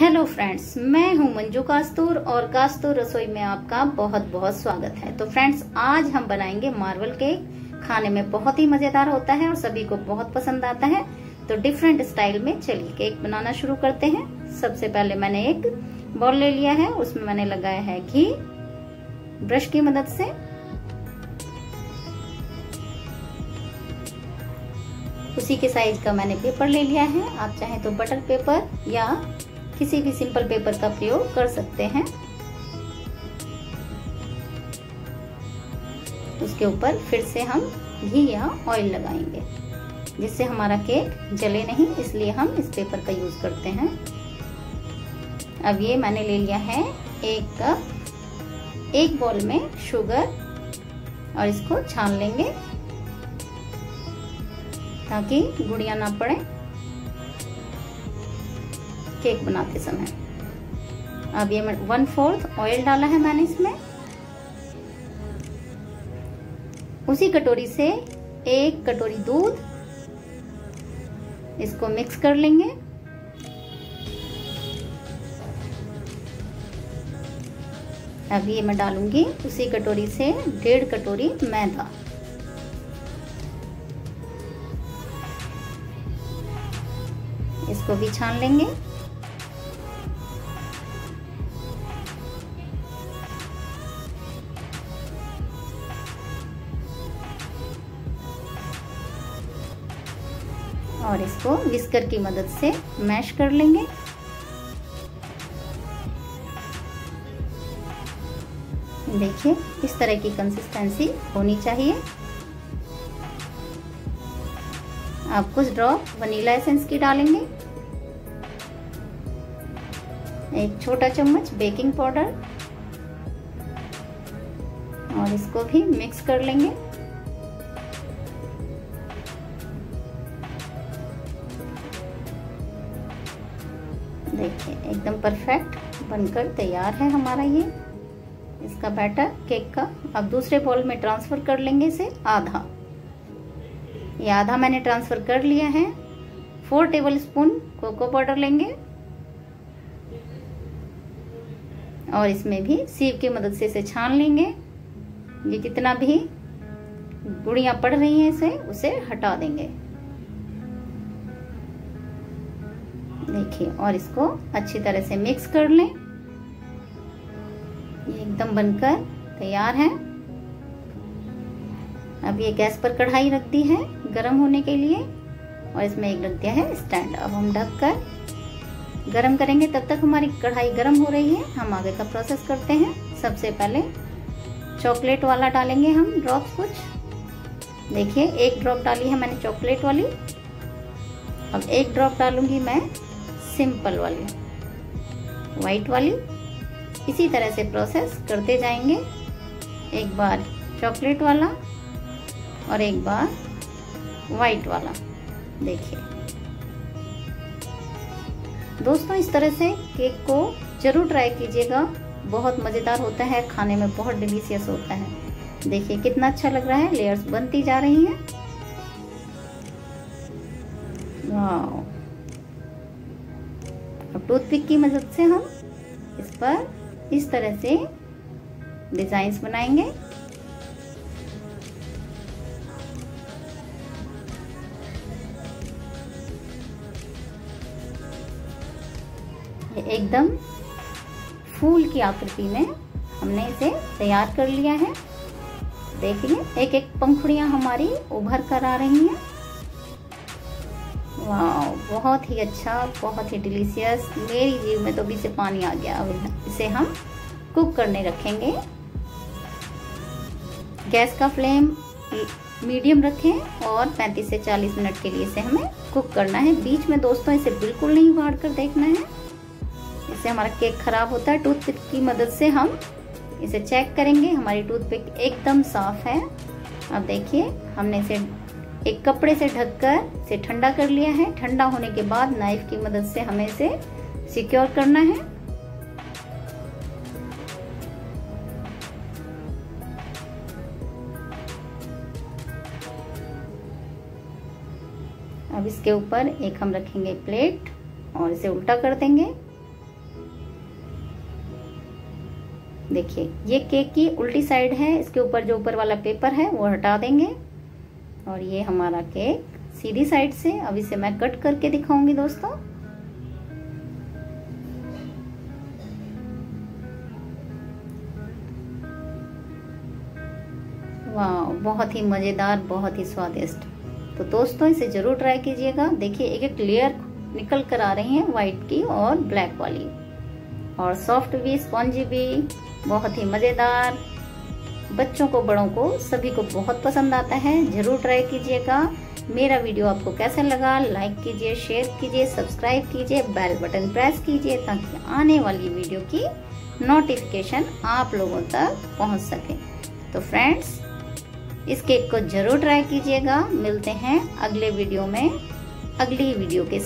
Hello friends मैं हूँ मंजू कास्तूर और कास्तूर रसोई में आपका बहुत बहुत स्वागत है। तो फ्रेंड्स आज हम बनाएँगे मार्बल केक खाने में बहुत ही मज़ेदार होता है और सभी को बहुत पसंद आता है। तो डिफरेंट स्टाइल में चलिए केक बनाना शुरू करते हैं। सबसे पहले मैंने एक बॉल ले लिया है, उसमें मैंने लगाया है घी। ब्रश की मदद से। उसी के साइज़ का मैंने पेपर ले लिया है। आप चाहें तो बटर पेपर या किसी भी सिंपल पेपर का प्रयोग कर सकते हैं। उसके ऊपर फिर से हम घी या ऑयल लगाएँगे, जिससे हमारा केक जले नहीं, इसलिए हम इस पेपर का यूज़ करते हैं। अब ये मैंने ले लिया है एक कप एक बॉल में शुगर और इसको छान लेंगे, ताकि गुड़िया ना पड़े। केक बनाते समय। अब ये वन फोर्थ ऑयल डाला है मैंने इसमें। उसी कटोरी से एक कटोरी दूध। इसको मिक्स कर लेंगे। अब ये मैं डालूँगी उसी कटोरी से डेढ़ कटोरी मैदा। इसको भी छान लेंगे। और इसको विस्कर की मदद से मैश कर लेंगे। देखिए, इस तरह की कंसिस्टेंसी होनी चाहिए। आप कुछ ड्रॉप वनीला एसेंस की डालेंगे। एक छोटा चम्मच बेकिंग पाउडर और इसको भी मिक्स कर लेंगे। देखिए, एकदम परफेक्ट बनकर तैयार है हमारा ये। इसका बैटर केक का। अब दूसरे बॉल में ट्रांसफ़र कर लेंगे इसे, आधा। ये आधा मैंने ट्रांसफ़र कर लिया है। Four tablespoon cocoa powder लेंगे। और इसमें भी सीव की मदद से इसे छान लेंगे। ये जितना भी गुड़िया पड़ रही हैं इसे, उसे हटा देंगे। देखिए और इसको अच्छी तरह से मिक्स कर लें। ये एकदम बनकर तैयार है। अब ये गैस पर कढ़ाई रख दी है गरम होने के लिए और इसमें एक रख दिया है स्टैंड अब हम ढक कर गरम करेंगे। तब तक हमारी कढ़ाई गरम हो रही है। हम आगे का प्रोसेस करते हैं। सबसे पहले चॉकलेट वाला डालेंगे हम ड्रॉप्स कुछ। देखिए, एक ड्रॉप डाली है मैंने चॉकलेट वाली। अब एक ड्रॉप डालूँगी मैं सिंपल वाली। वाइट वाली। इसी तरह से प्रोसेस करते जाएँगे। एक बार चॉकलेट वाला और एक बार वाइट वाला। देखिए। दोस्तों, इस तरह से केक को ज़रूर ट्राई कीजिएगा। बहुत मज़ेदार होता है। खाने में बहुत डिलीशियस होता है। देखिए, कितना अच्छा लग रहा है। लेयर्स बनती जा रही हैं। वाह अब टूथपिक की मदद से हम इस पर इस तरह से डिजाइन्स बनाएँगे। एकदम फूल की आकृति में हमने इसे तैयार कर लिया है। देखिए एक एक पंखुड़ियाँ हमारी उभर कर आ रही हैं। वाह बहुत ही अच्छा बहुत ही डिलीशियस मेरी जीव में तो भी से पानी आ गया। इसे हम कुक करने रखेंगे। गैस का फ्लेम मीडियम रखें और 35 से 40 मिनट के लिए इसे हमें कुक करना है। बीच में दोस्तों इसे बिल्कुल नहीं उबाड़ कर देखना है। इससे हमारा केक खराब होता है। टूथपिक की मदद से हम इसे चेक करेंगे। हमारी टूथपिक एकदम साफ़ है। अब देखिए, हमने इसे एक कपड़े से ढककर इसे ठंडा कर लिया है। ठंडा होने के बाद नाइफ की मदद से हमें इसे सिक्योर करना है। अब इसके ऊपर एक हम रखेंगे प्लेट और इसे उल्टा कर देंगे। देखिए, ये केक की उल्टी साइड है। इसके ऊपर जो ऊपर वाला पेपर है, वो हटा देंगे। और ये हमारा केक सीधी साइड से, अब इसे मैं कट करके दिखाऊँगी दोस्तों। वाह बहुत ही मज़ेदार, बहुत ही स्वादिष्ट। तो दोस्तों, इसे ज़रूर ट्राई कीजिएगा। देखिए एक एक लेयर निकल कर आ रही है, व्हाइट की और ब्लैक वाली। और सॉफ्ट भी, स्पॉन्जी भी, बहुत ही मज़ेदार। बच्चों को, बड़ों को सभी को बहुत पसंद आता है। ज़रूर ट्राई कीजिएगा। मेरा वीडियो आपको कैसा लगा, लाइक कीजिए, शेयर कीजिए, सब्सक्राइब कीजिए, बेल बटन प्रेस कीजिए ताकि आने वाली वीडियो की नोटिफिकेशन आप लोगों तक पहुँच सके। तो फ्रेंड्स, इस केक को ज़रूर ट्राई कीजिएगा। मिलते हैं अगले वीडियो में। अगली वीडियो के